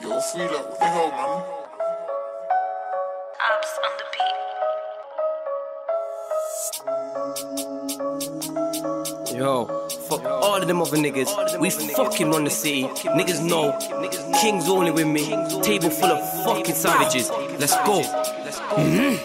Yo, free like, what the hell, man? Abs on the beat. Yo, fuck all of them other niggas. We fucking run the city. Niggas know. Niggas King's only with me. Table full of fucking savages. Let's go. Mhm.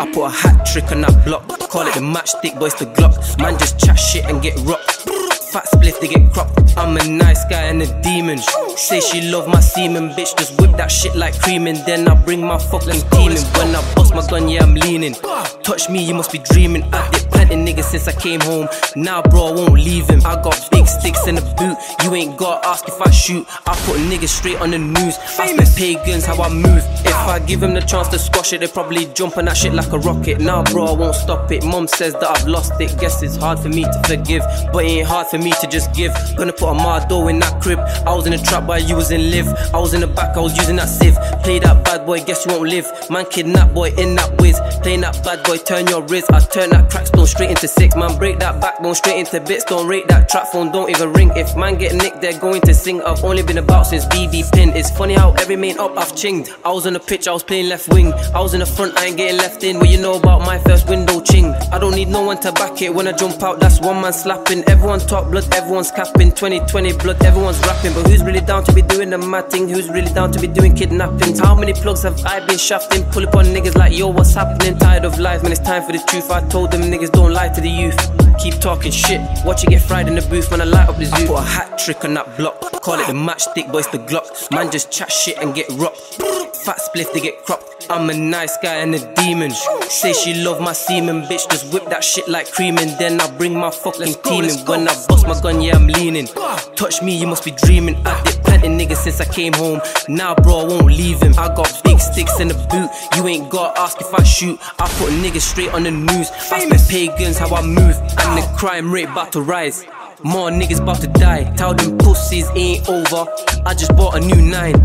I put a hat trick on that block. Call it the matchstick, boys the Glock. Man just chat shit and get rocked. Fat spliff, they get cropped. I'm a nice guy and a demon. Say she love my semen, bitch. Just whip that shit like cream and then I bring my fucking team in. When I bust my gun, yeah, I'm leaning. Touch me, you must be dreaming. I did plenty niggas since I came home. Now, bro, I won't leave him. I got sticks in the boot. You ain't gotta ask if I shoot. I put niggas straight on the news. I spit pagans how I move. If I give him the chance to squash it, they probably jump on that shit like a rocket. Now, bro, I won't stop it. Mom says that I've lost it. Guess it's hard for me to forgive, but it ain't hard for me to just give. Gonna put a Mardo in that crib. I was in the trap while you was in live. I was in the back, I was using that sieve. Play that bad boy, guess you won't live. Man, kidnap boy in that whiz. Playing that bad boy, turn your wrist. I turn that crackstone straight into six. Man, break that backbone straight into bits. Don't rate that trap phone, don't even ring. If man get nicked, they're going to sing. I've only been about since BB pin. It's funny how every main up I've chinged. I was on the pitch, I was playing left wing. I was in the front, I ain't getting left in. What you know about my first window ching? I don't need no one to back it. When I jump out, that's one man slapping. Everyone's talk blood, everyone's capping. 2020 blood, everyone's rapping. But who's really down to be doing the mad thing? Who's really down to be doing kidnappings? How many plugs have I been shafting? Pull up on niggas like, yo, what's happening? Tired of life, man, it's time for the truth. I told them niggas don't lie to the youth. Keep talking shit, watch it get fried in the booth when I light up the zoo. I put a hat trick on that block, call it the matchstick, boys the Glock. Man just chat shit and get rocked. Fat spliff, they get cropped. I'm a nice guy and a demon. Say she love my semen, bitch. Just whip that shit like cream and then I bring my fucking team in. When I bust my gun, yeah, I'm leaning. Touch me, you must be dreaming. I did plenty niggas since I came home. Now, bro, I won't leave him. I got big sticks in the boot. You ain't gotta ask if I shoot. I put niggas straight on the news. I spit pagans how I move, and the crime rate about to rise. More niggas about to die. Tell them pussies ain't over. I just bought a new nine.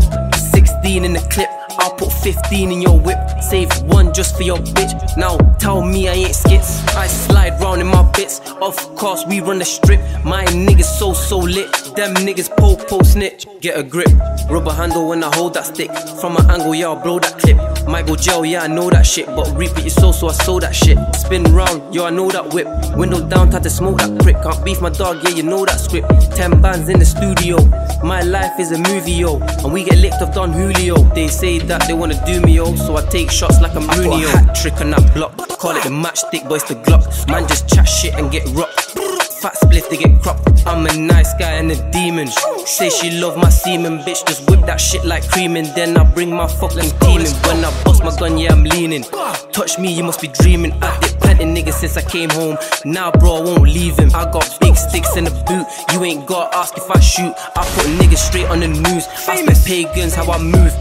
16 in the clip. I'll put 15 in your whip. Save one just for your bitch. Now tell me I ain't. I slide round in my bits. Of course, we run the strip. My niggas so so lit. Them niggas po po snitch. Get a grip. Rubber handle when I hold that stick. From an angle, yeah, I'll blow that clip. Might go jail, yeah, I know that shit. But repeat your soul, so I sold that shit. Spin round, yo, I know that whip. Window down, time to smoke that prick. Can't beef my dog, yeah, you know that script. Ten bands in the studio. My life is a movie, yo. And we get licked off Don Julio. They say that they wanna do me, yo. So I take shots like I'm Rooney, yo. Hat trick on that block. Call it the matchstick, boys the Glock. Man just chat shit and get rocked. Fat spliff, they get cropped. I'm a nice guy and a demon. Say she love my semen, bitch. Just whip that shit like cream and then I bring my fucking team in. When I bust my gun, yeah, I'm leaning. Touch me, you must be dreaming. I did plenty niggas since I came home. Now, bro, I won't leave him. I got big sticks in the boot. You ain't gotta ask if I shoot. I put niggas straight on the news. I spit pagans how I move.